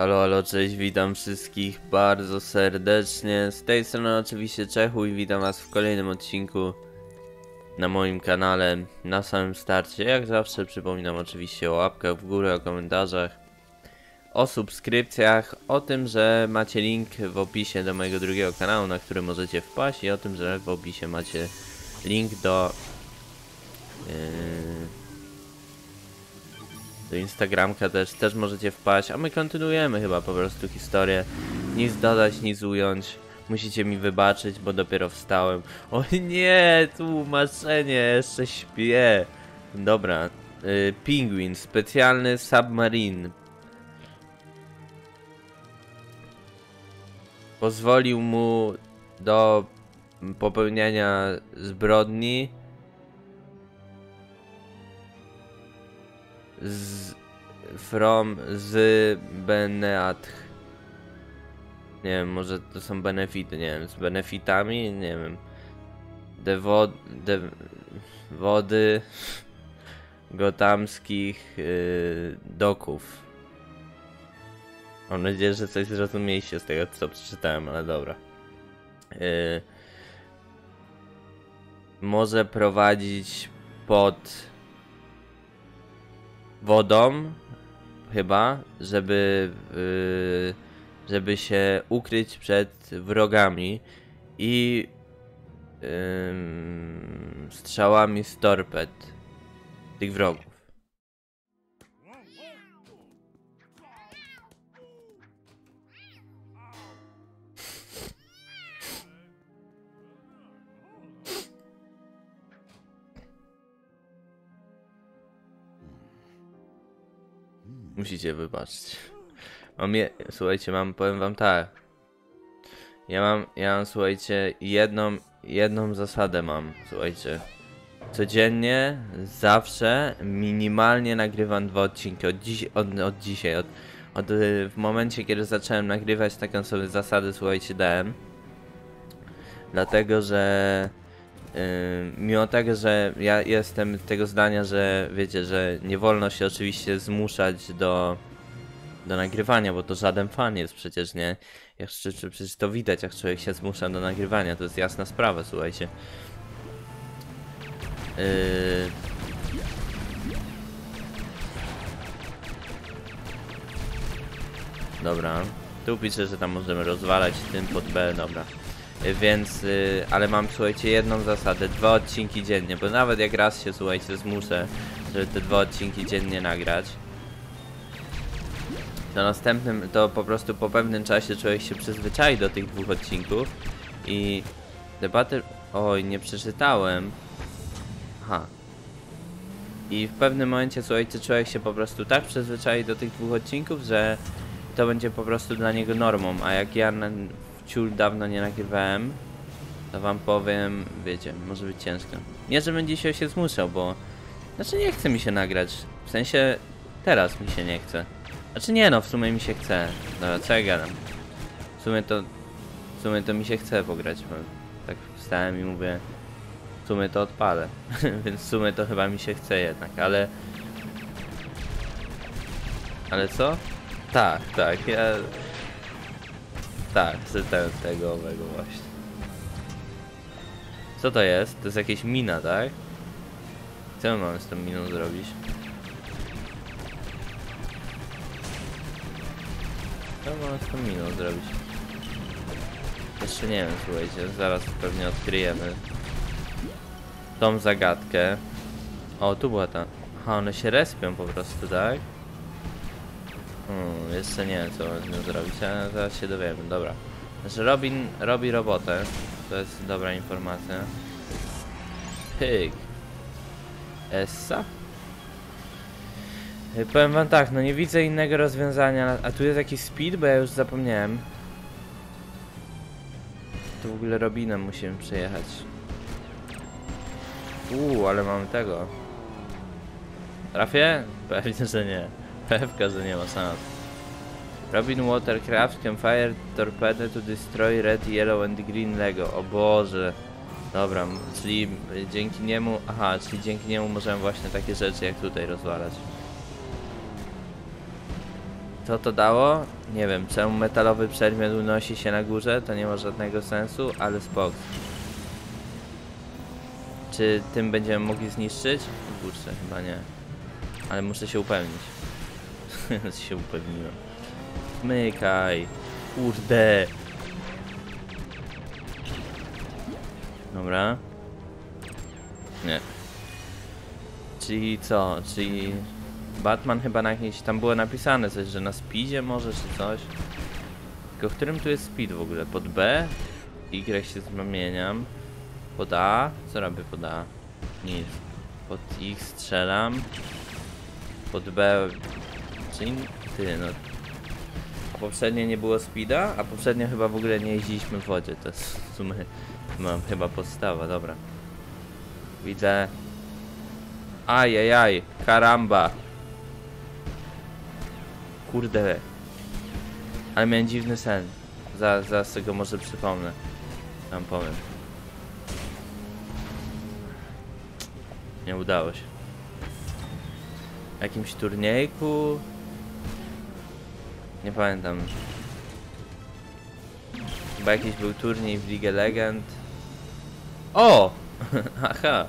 Halo, halo, cześć, witam wszystkich bardzo serdecznie. Z tej strony oczywiście Czechu i witam was w kolejnym odcinku na moim kanale. Na samym starcie, jak zawsze przypominam oczywiście o łapkach w górę, o komentarzach, o subskrypcjach, o tym, że macie link w opisie do mojego drugiego kanału, na który możecie wpaść i o tym, że w opisie macie link do... Yy, do Instagramka też, też możecie wpaść, a my kontynuujemy chyba po prostu historię. Nic dodać, nic ująć. Musicie mi wybaczyć, bo dopiero wstałem. O nie, tłumaczenie, jeszcze śpię. Dobra, y, Penguin, specjalny submarine. Pozwolił mu do popełniania zbrodni z from z Beneatch. Nie wiem, może to są benefity, nie wiem, z benefitami, nie wiem. De, wod, de wody gotamskich yy, doków. Mam nadzieję, że coś zrozumieliście z tego, co przeczytałem, ale dobra. Yy, może prowadzić pod wodą, chyba, żeby, yy, żeby się ukryć przed wrogami i yy, strzałami z torped tych wrogów. Musicie wybaczyć. Mam je, słuchajcie, mam, powiem wam tak. Ja mam, ja mam, słuchajcie, jedną, jedną zasadę mam, słuchajcie. Codziennie, zawsze, minimalnie nagrywam dwa odcinki, od, dziś, od, od dzisiaj, od, od, w momencie, kiedy zacząłem nagrywać, taką sobie zasadę, słuchajcie, dałem. Dlatego, że mimo tego, że ja jestem tego zdania, że wiecie, że nie wolno się oczywiście zmuszać do, do nagrywania, bo to żaden fan jest przecież, nie? Jak, przecież to widać, jak człowiek się zmusza do nagrywania, to jest jasna sprawa, słuchajcie. Yy... Dobra. Tu piszę, że tam możemy rozwalać tym pod B, dobra. Więc, y, ale mam, słuchajcie, jedną zasadę, dwa odcinki dziennie, bo nawet jak raz się, słuchajcie, zmuszę, żeby te dwa odcinki dziennie nagrać, to następnym, to po prostu po pewnym czasie człowiek się przyzwyczai do tych dwóch odcinków i debaty, oj, nie przeczytałem, aha, i w pewnym momencie, słuchajcie, człowiek się po prostu tak przyzwyczai do tych dwóch odcinków, że to będzie po prostu dla niego normą, a jak ja ciul dawno nie nagrywałem, to wam powiem, wiecie, może być ciężko. Nie, żebym dzisiaj się zmuszał, bo... Znaczy nie chce mi się nagrać. W sensie, teraz mi się nie chce. Znaczy nie no, w sumie mi się chce. Dobra, co ja gadam? W sumie to... W sumie to mi się chce pograć, bo tak wstałem i mówię... W sumie to odpalę. Więc w sumie to chyba mi się chce jednak, ale... Ale co? Tak, tak, ja... Tak, ten, tego owego właśnie. Co to jest? To jest jakieś mina, tak? Co my mamy z tą miną zrobić? Co mamy z tą miną zrobić? Jeszcze nie wiem, słuchajcie, zaraz pewnie odkryjemy tą zagadkę. O, tu była ta... Aha, one się respią po prostu, tak? Hmm, jeszcze nie wiem co z nią zrobić, ale zaraz się dowiemy, dobra. Znaczy Robin robi robotę, to jest dobra informacja. Pyk. Essa? Y, powiem wam tak, no nie widzę innego rozwiązania, a tu jest jakiś speed, bo ja już zapomniałem. Tu w ogóle Robinem musimy przejechać. Uuu, ale mamy tego. Trafię? Pewnie, że nie. Pewka, że nie ma szans. Robin Watercraft can fire torpedo to destroy red, yellow and green Lego. O Boże. Dobra, czyli dzięki niemu... Aha, czyli dzięki niemu możemy właśnie takie rzeczy jak tutaj rozwalać. Co to dało? Nie wiem, czemu metalowy przedmiot unosi się na górze, to nie ma żadnego sensu, ale spok. Czy tym będziemy mogli zniszczyć? Kurczę, chyba nie. Ale muszę się upewnić. Się upewniłem. Mykaj. Kurde. Dobra. Nie. Czyli co? Czyli Batman chyba na jakiejś tam było napisane coś, że na speedzie może czy coś. Tylko w którym tu jest speed w ogóle? Pod B? Y się zmieniam. Pod A? Co robię pod A? Nic. Pod X strzelam. Pod B... Czyli... Ty no... A poprzednio nie było speeda, a poprzednio chyba w ogóle nie jeździliśmy w wodzie. To jest w sumie... Mam chyba podstawa, dobra. Widzę... Ajajaj, karamba. Kurde. Ale miałem dziwny sen. Za, zaraz tego może przypomnę. Tam powiem. Nie udało się. W jakimś turniejku. Nie pamiętam. Chyba jakiś był turniej w League Legend. O! Aha.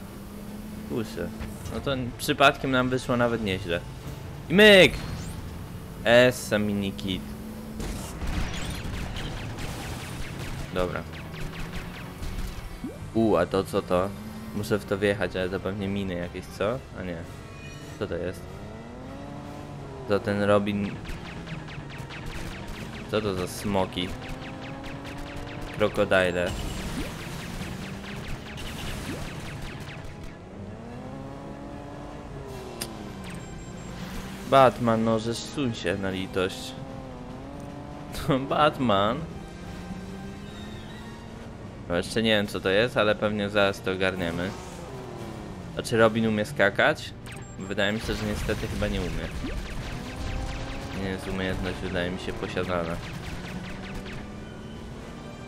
Kurczę. No to przypadkiem nam wyszło nawet nieźle. I myk! Essa mini kit. Dobra. U, a to co to? Muszę w to wjechać, ale to pewnie miny jakieś, co? A nie. Co to jest? To ten Robin... Co to za smoki? Krokodile. Batman, no że się na litość. To Batman. No jeszcze nie wiem co to jest, ale pewnie zaraz to ogarniemy. A czy Robin umie skakać? Wydaje mi się, że niestety chyba nie umie. Nie jest umiejętność, wydaje mi się, posiadana.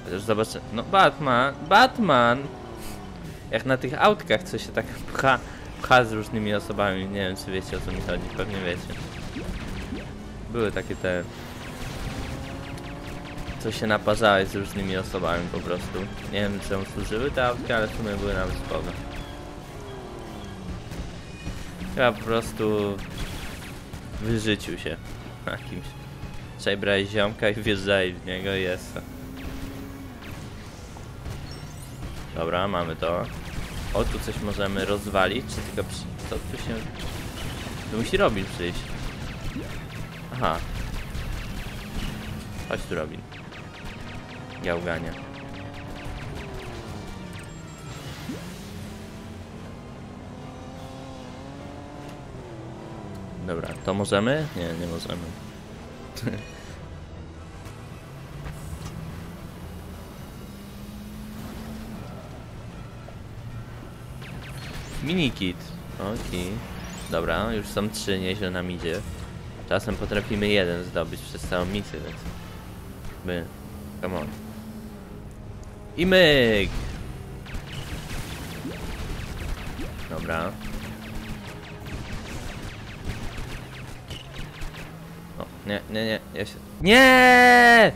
Chociaż zobaczę. No Batman, Batman! Jak na tych autkach, co się tak pcha, pcha z różnymi osobami. Nie wiem, czy wiecie o co mi chodzi. Pewnie wiecie. Były takie te... Co się naparzałeś z różnymi osobami po prostu. Nie wiem, czemu służyły te autki, ale w sumie były nawet spoko. Chyba po prostu... Wyżycił się na kimś. Trzeba brać ziomka i wjeżdżaj w niego jest. Dobra, mamy to. O, tu coś możemy rozwalić, czy tylko przy... Co tu się... Tu musi Robin przyjść. Aha. Chodź tu Robin. Gałganie. Dobra, to możemy? Nie, nie możemy. Minikit. Okej. Dobra, już są trzy, nieźle nam idzie. Czasem potrafimy jeden zdobyć przez całą misję, więc... My. Come on. I myk! Dobra. Nie, nie, nie, ja się... Nie!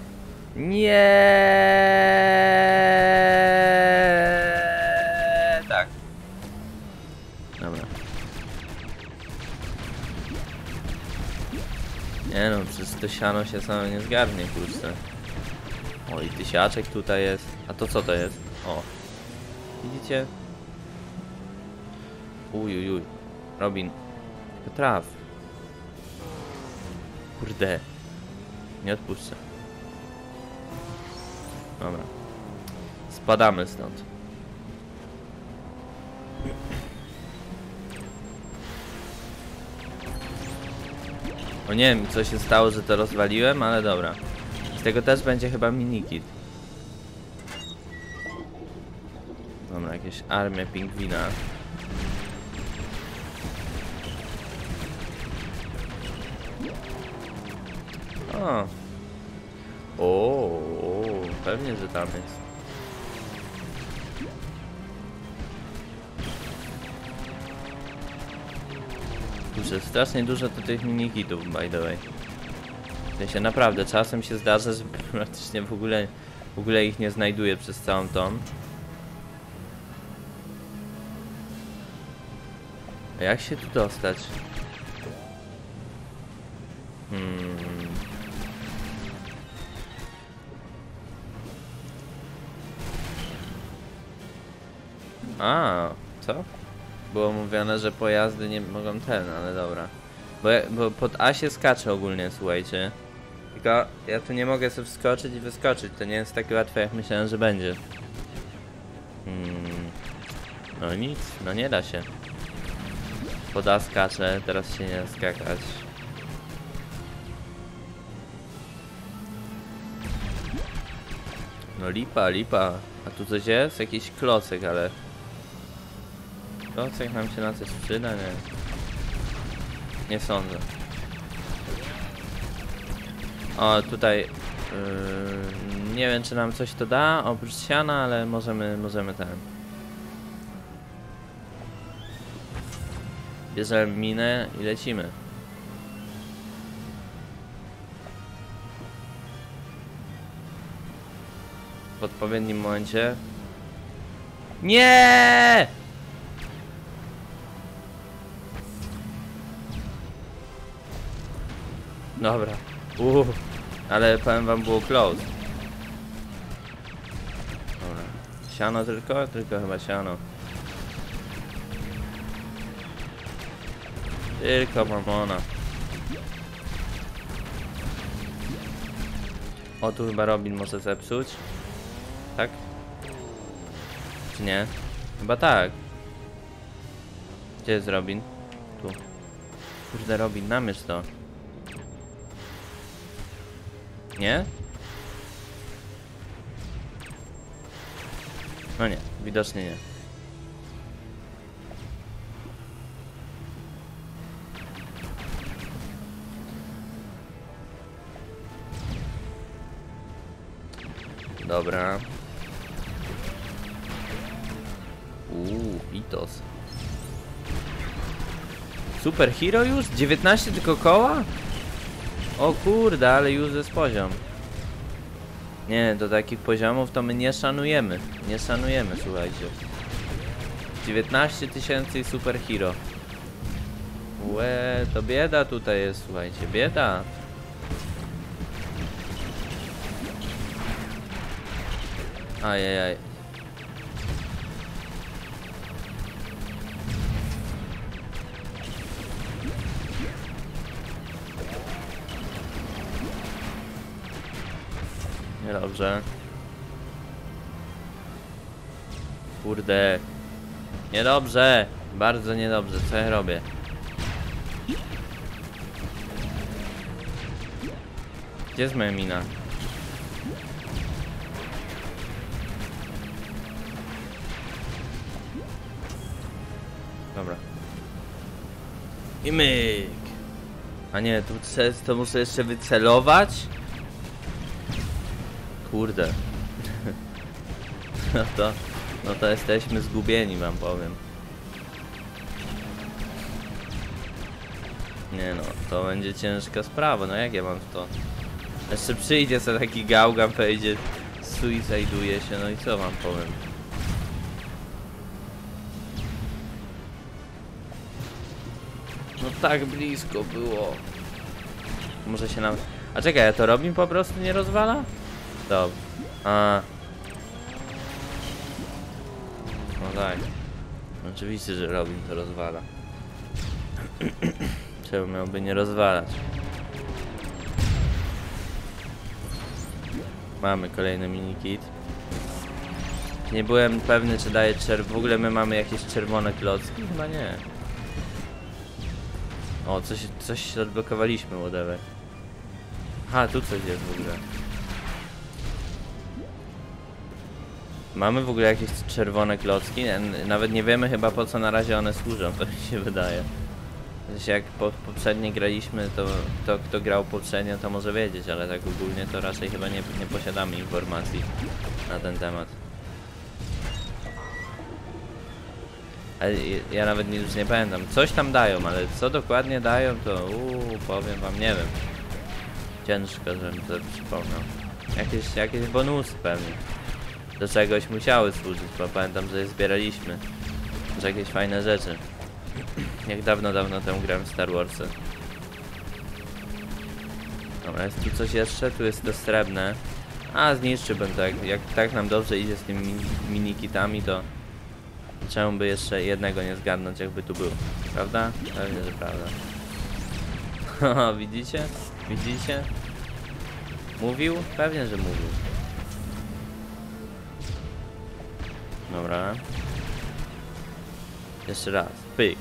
Nie! Tak. Dobra. Nie no, przez to siano się samo nie zgarnie, kurczę. O, i tysiaczek tutaj jest. A to co to jest? O. Widzicie? Uj, uj, uj. Robin. Traf. Kurde. Nie odpuszczę. Dobra. Spadamy stąd. O nie wiem co się stało, że to rozwaliłem, ale dobra. Z tego też będzie chyba minikit. Dobra, jakieś armię pingwina. O. O, pewnie, że tam jest. Kurczę, strasznie dużo tu tych minikitów, by the way. W sensie naprawdę, czasem się zdarza, że praktycznie w ogóle, w ogóle ich nie znajduję przez całą tą. A jak się tu dostać? Co? Było mówione, że pojazdy nie mogą ten, ale dobra. Bo, bo pod A się skacze ogólnie, słuchajcie. Tylko ja tu nie mogę sobie wskoczyć i wyskoczyć. To nie jest takie łatwe, jak myślałem, że będzie. Hmm. No nic, no nie da się. Pod A skacze, teraz się nie da skakać. No lipa, lipa. A tu coś jest? Jakiś klocek, ale... Klocek nam się na coś przyda? Nie. Nie sądzę. O, tutaj... Yy, nie wiem, czy nam coś to da, oprócz siana, ale możemy, możemy ten... Bierzemy minę i lecimy. W odpowiednim momencie. Nie! Dobra. Uuu. Ale powiem wam było close. Dobra. Siano tylko? Tylko chyba siano. Tylko mamona. O, tu chyba Robin może zepsuć. Tak? Czy nie? Chyba tak. Gdzie jest Robin? Tu. Kurde, Robin, namierz to. Nie? No nie, widocznie nie. Dobra. Uuu, Vitos. Super hero już? 19 tylko koła? O kurde, ale już jest poziom. Nie, do takich poziomów to my nie szanujemy. Nie szanujemy, słuchajcie. 19 tysięcy i super hero. Łe, to bieda tutaj jest, słuchajcie, bieda. Ajajaj. Niedobrze. Kurde. Niedobrze. Bardzo niedobrze. Co ja robię? Gdzie jest moja mina? Dobra. I myk. A nie, tu to muszę jeszcze wycelować? Kurde. No to, no to jesteśmy zgubieni, wam powiem. Nie no, to będzie ciężka sprawa, no jak ja mam to? Jeszcze przyjdzie sobie taki gałgan, powiedzie suiciduje się, no i co wam powiem? No tak blisko było. Może się nam... A czekaj, a to Robin po prostu nie rozwala? Dobrze. A. No tak. Oczywiście, że Robin to rozwala. Czemu miałby nie rozwalać? Mamy kolejny minikit. Nie byłem pewny, czy daje czerw... W ogóle my mamy jakieś czerwone klocki? Chyba nie. O, coś, coś odblokowaliśmy, whatever. Aha, tu coś jest w ogóle. Mamy w ogóle jakieś czerwone klocki? Nawet nie wiemy chyba po co na razie one służą, to mi się wydaje. Sensie jak po, poprzednie graliśmy, to, to kto grał poprzednio to może wiedzieć, ale tak ogólnie to raczej chyba nie, nie posiadamy informacji na ten temat. Ale ja- nawet już nie pamiętam. Coś tam dają, ale co dokładnie dają to uuu, powiem wam, nie wiem. Ciężko, żebym to przypomniał. Jakieś, jakieś bonusy pewnie. Do czegoś musiały służyć, bo pamiętam, że je zbieraliśmy. Że jakieś fajne rzeczy. Jak dawno, dawno temu grałem w Star Warsy. Dobra, jest tu coś jeszcze? Tu jest to srebrne. A, zniszczyłbym to. Jak, tak nam dobrze idzie z tymi mini, minikitami, to... Czemu by jeszcze jednego nie zgarnąć, jakby tu był? Prawda? Pewnie, że prawda. Haha, widzicie? Widzicie? Mówił? Pewnie, że mówił. Dobra. Jeszcze raz. Pyk.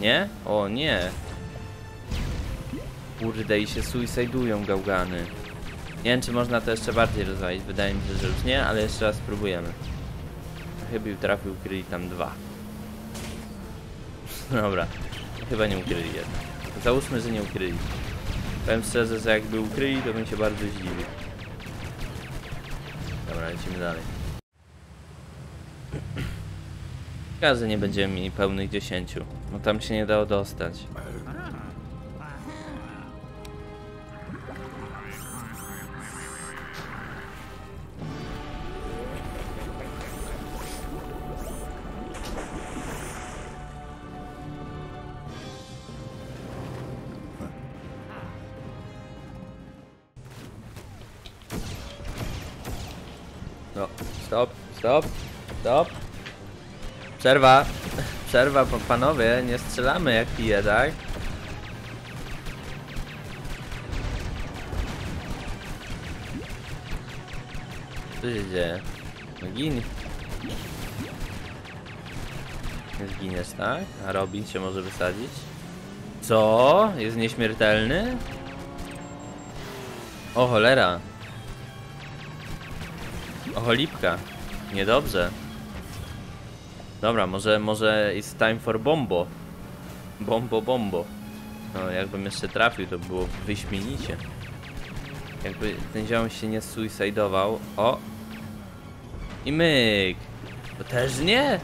Nie? O nie. Kurde i się suicidują gałgany. Nie wiem czy można to jeszcze bardziej rozwalić. Wydaje mi się, że już nie, ale jeszcze raz spróbujemy. Chybił, trafił, ukryli tam dwa. Dobra. Chyba nie ukryli jednak. Załóżmy, że nie ukryli. Powiem szczerze, że jakby ukryli, to bym się bardzo zdziwił. Dobra, lecimy dalej. Że nie będziemy mieli pełnych 10. No tam się nie dało dostać. No, stop, stop, stop. Przerwa. Przerwa, pa- panowie, nie strzelamy jak pije, tak? Co się dzieje? No. Nie zginiesz, tak? A Robin się może wysadzić? Co? Jest nieśmiertelny? O cholera. O cholipka. Niedobrze. Dobra, może, może it's time for bombo. Bombo, bombo. No, jakbym jeszcze trafił, to było wyśmienicie. Jakby ten ziom się nie suicidował. O! I myk! To też nie?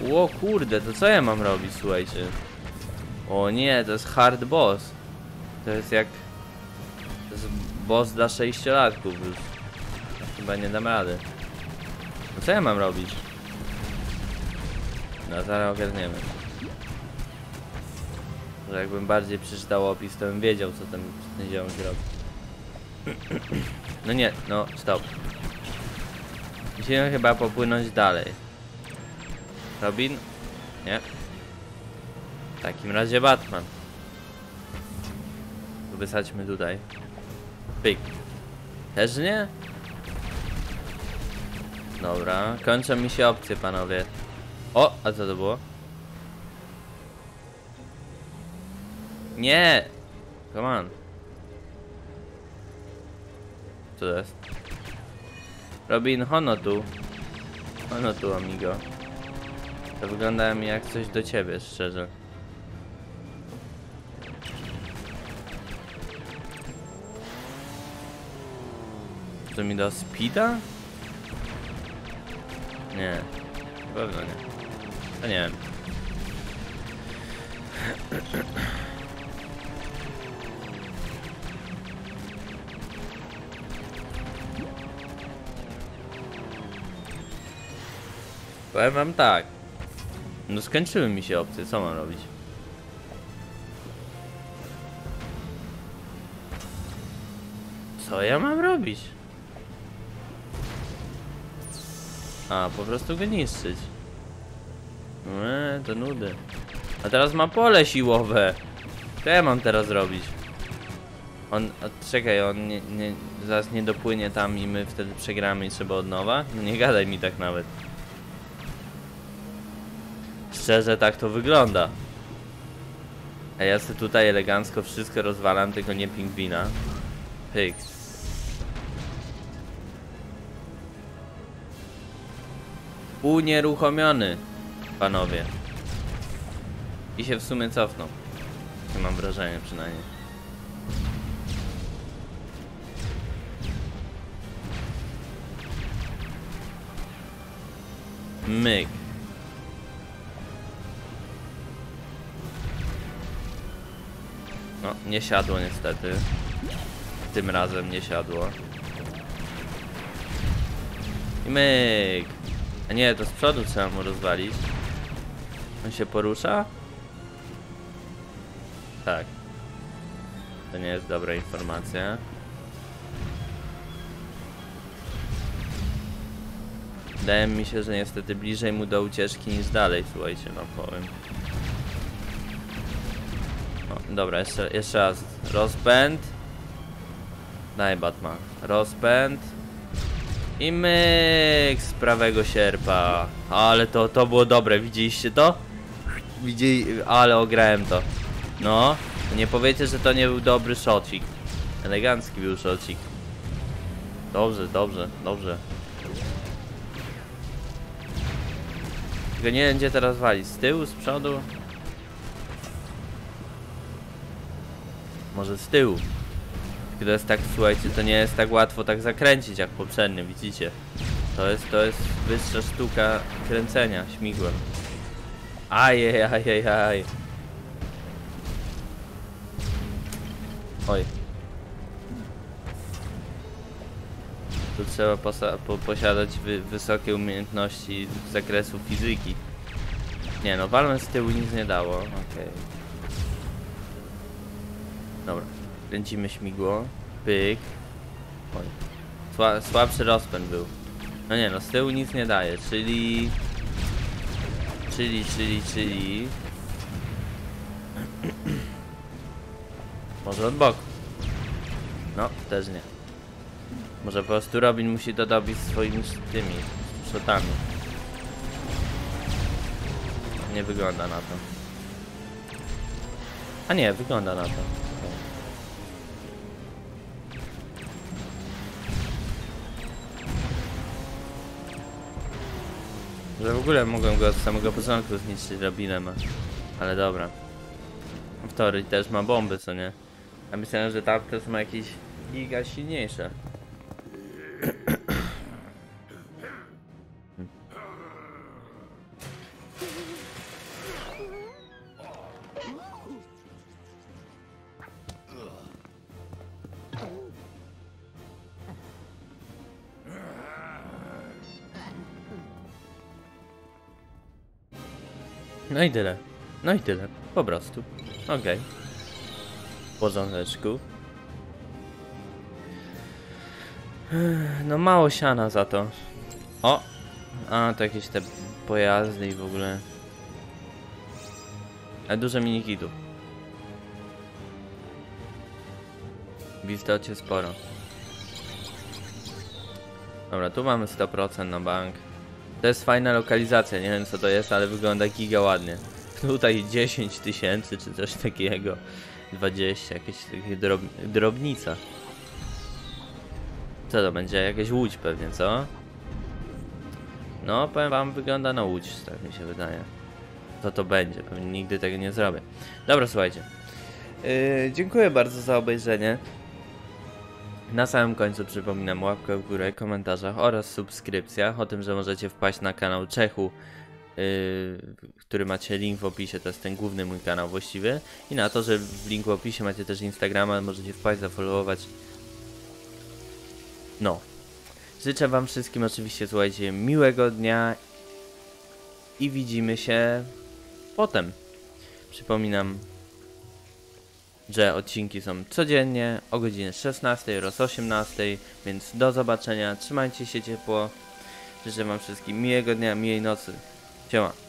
Ło kurde, to co ja mam robić, słuchajcie? O nie, to jest hard boss. To jest jak... To jest boss dla sześciolatków już. Chyba nie dam rady. No co ja mam robić? No zaraz ogarniemy. Że jakbym bardziej przeczytał opis, to bym wiedział co ten, ten ziomek robi. No nie, no stop. Musimy chyba popłynąć dalej. Robin? Nie. W takim razie Batman. Wysadźmy tutaj. Pyk. Też nie? Dobra, kończą mi się opcje, panowie. O, a co to było? Nie! Come on. Co to jest? Robin, hono tu. Hono tu, amigo. To wygląda mi jak coś do ciebie, szczerze. To mi da speeda? Nie. Pewno nie. To nie wiem. Powiem wam tak. No skończyły mi się opcje, co mam robić? Co ja mam robić? A, po prostu go niszczyć. Eee, to nudy. A teraz ma pole siłowe. Co ja mam teraz robić? On, a, czekaj, on nie, nie, zaraz nie dopłynie tam i my wtedy przegramy i trzeba od nowa? No nie gadaj mi tak nawet. Szczerze tak to wygląda. A ja sobie tutaj elegancko wszystko rozwalam, tylko nie pingwina. Pyk. Unieruchomiony, panowie. I się w sumie cofnął. Takie mam wrażenie przynajmniej. Myk. No, nie siadło niestety. Tym razem nie siadło. I myk. A nie, to z przodu trzeba mu rozwalić. On się porusza? Tak. To nie jest dobra informacja. Wydaje mi się, że niestety bliżej mu do ucieczki niż dalej, słuchajcie, no powiem. O, dobra, jeszcze, jeszcze raz. Rozpęd. Daj Batman. Rozpęd. I myk z prawego sierpa. Ale to, to było dobre, widzieliście to? Widzieli, ale ograłem to. No, nie powiecie, że to nie był dobry szocik. Elegancki był szocik. Dobrze, dobrze, dobrze. Tylko nie gdzie teraz walić. Z tyłu, z przodu? Może z tyłu. Tylko to jest tak, słuchajcie, to nie jest tak łatwo tak zakręcić jak poprzednio, widzicie? To jest, to jest wyższa sztuka kręcenia śmigłem. Ajej, ajej, aj. Oj. Tu trzeba po posiadać wy wysokie umiejętności z zakresu fizyki. Nie no, walłem z tyłu nic nie dało, okej. Dobra, kręcimy śmigło, pyk. Oj. Sła słabszy rozpęd był. No nie no, z tyłu nic nie daje, czyli... Czyli, czyli, czyli... Może od boku. No, też nie. Może po prostu Robin musi to dobić swoimi tymi shotami. Nie wygląda na to. A nie, wygląda na to. Że w ogóle mogłem go od samego początku zniszczyć Robinem, a- ale dobra. W teorii też ma bomby, co nie? Ja myślałem, że tamte są jakieś giga silniejsze. No i tyle. No i tyle. Po prostu. Okej. W porządeczku. No mało siana za to. O! A, to jakieś te pojazdy i w ogóle. Ale dużo minikitów. W istocie sporo. Dobra, tu mamy 100% na bank. To jest fajna lokalizacja, nie wiem co to jest, ale wygląda giga ładnie. Tutaj 10 tysięcy czy coś takiego. 20, jakieś takie drob drobnica. Co to będzie? Jakaś łódź pewnie, co? No, powiem wam, wygląda na łódź, tak mi się wydaje. To to będzie, pewnie nigdy tego nie zrobię. Dobra, słuchajcie. Yy, dziękuję bardzo za obejrzenie. Na samym końcu przypominam łapkę w górę, komentarzach oraz subskrypcjach o tym, że możecie wpaść na kanał Czechu, yy, który macie link w opisie, to jest ten główny mój kanał właściwie i na to, że w linku w opisie macie też Instagrama, możecie wpaść, zafollowować. No. Życzę wam wszystkim oczywiście, słuchajcie, miłego dnia i widzimy się potem. Przypominam, że odcinki są codziennie o godzinie 16 oraz 18, więc do zobaczenia, trzymajcie się ciepło, życzę wam wszystkim miłego dnia, miłej nocy, siema.